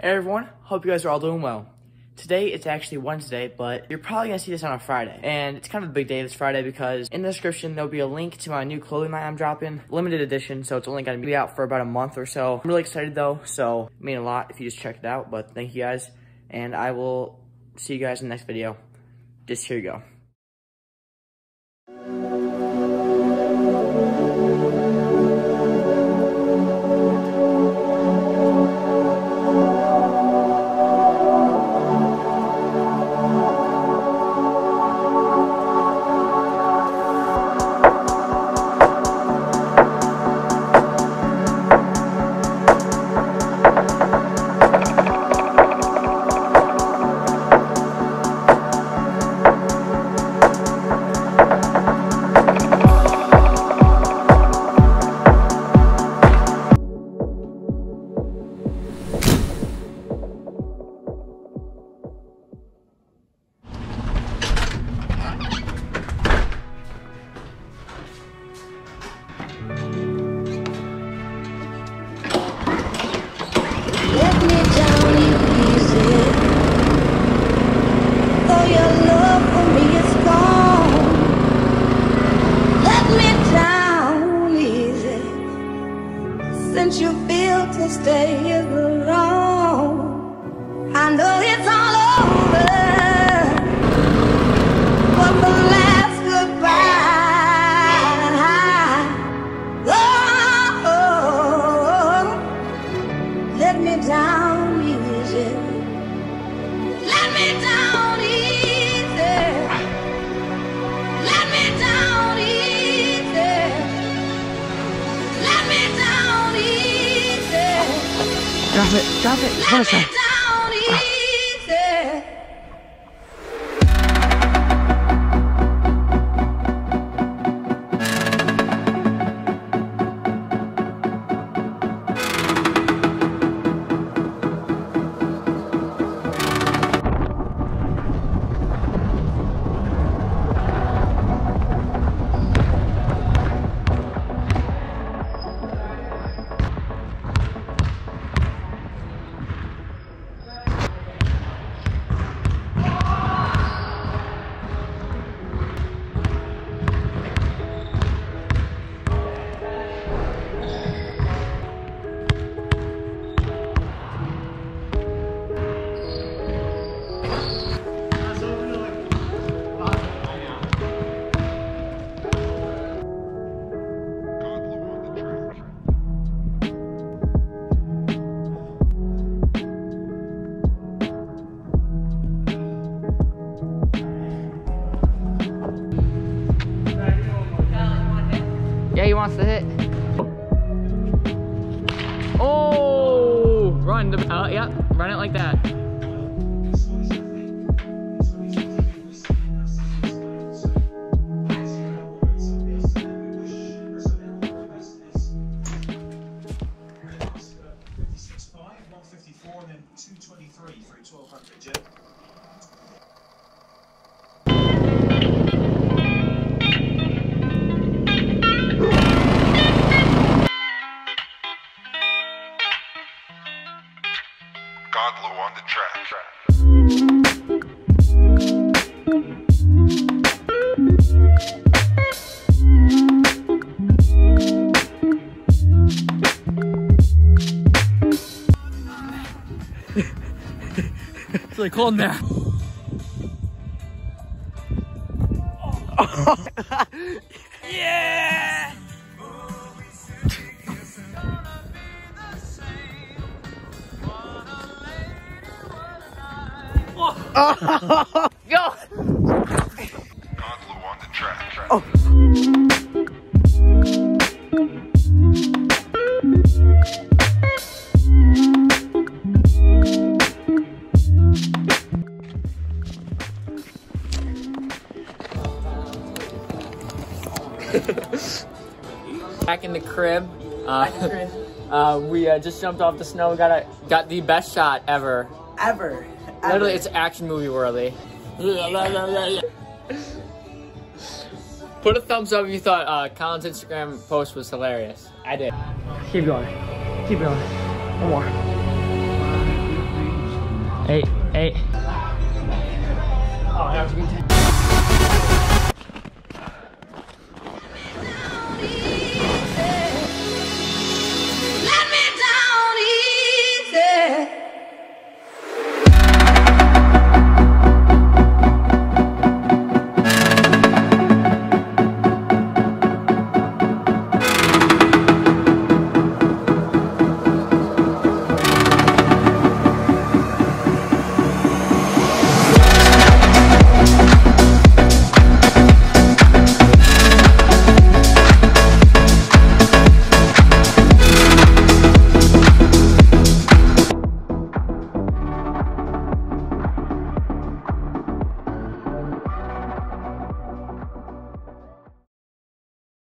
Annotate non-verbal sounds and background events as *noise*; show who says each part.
Speaker 1: Hey everyone, hope you guys are all doing well. Today it's actually Wednesday, but you're probably gonna see this on a Friday. And it's kind of a big day this Friday because in the description there'll be a link to my new clothing line I'm dropping. Limited edition, so it's only gonna be out for about a month or so. I'm really excited though, so it mean a lot if you just check it out, but thank you guys. And I will see you guys in the next video. Just here you go.
Speaker 2: To stay alone. I know it's
Speaker 1: Drop it, drop it,
Speaker 2: Let me down
Speaker 3: wants to hit. Oh, run the. Uh, yeah, run it like that.
Speaker 4: And then 223 through 1200, Jim.
Speaker 5: Godlow on the track.
Speaker 3: It's really cold in there. yeah! Go!
Speaker 5: Godlow on the track.
Speaker 3: Back in the crib. Uh, *laughs* uh, we uh, just jumped off the snow. Got a got the best shot ever.
Speaker 1: Ever.
Speaker 3: Literally, it's action movie worthy. Put a thumbs up if you thought uh, Colin's Instagram post was hilarious. I did.
Speaker 1: Keep going. Keep going. One more. Hey, hey. Oh,